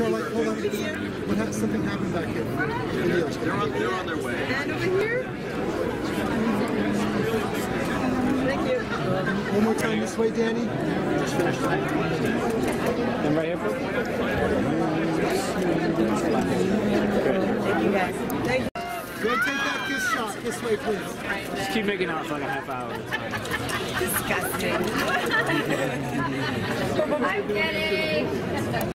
Charlotte, hold on. What happened? Something happened back here. They're on, they're on their way. And over here. Thank you. One more time this way, Danny. Just. And right here. Thank you guys. Thank you. Go take that kiss shot. This way, please. Just keep making out for like a half hour. Disgusting. I get it.